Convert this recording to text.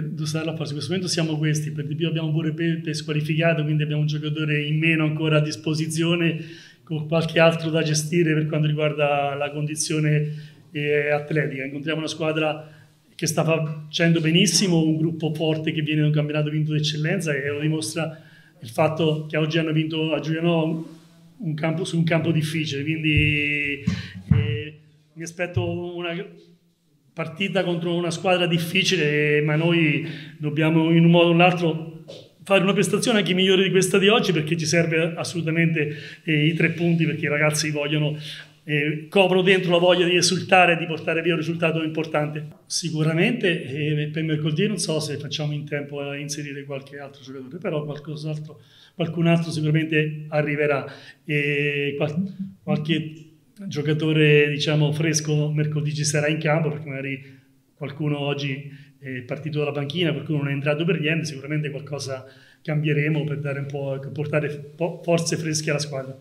Dussarla in questo momento siamo questi, per di più abbiamo pure Pepe squalificato, quindi abbiamo un giocatore in meno ancora a disposizione con qualche altro da gestire per quanto riguarda la condizione eh, atletica. Incontriamo una squadra che sta facendo benissimo, un gruppo forte che viene da un campionato vinto d'eccellenza e lo dimostra il fatto che oggi hanno vinto a Giuliano un campo, su un campo difficile, quindi eh, mi aspetto una partita contro una squadra difficile, ma noi dobbiamo in un modo o nell'altro fare una prestazione anche migliore di questa di oggi perché ci serve assolutamente eh, i tre punti perché i ragazzi vogliono eh, coprono dentro la voglia di esultare e di portare via un risultato importante. Sicuramente eh, per mercoledì non so se facciamo in tempo a inserire qualche altro giocatore, però qualcun altro sicuramente arriverà. E qual qualche giocatore diciamo fresco mercoledì ci sarà in campo perché magari qualcuno oggi è partito dalla panchina, qualcuno non è entrato per niente, sicuramente qualcosa cambieremo per dare un po', portare forze fresche alla squadra.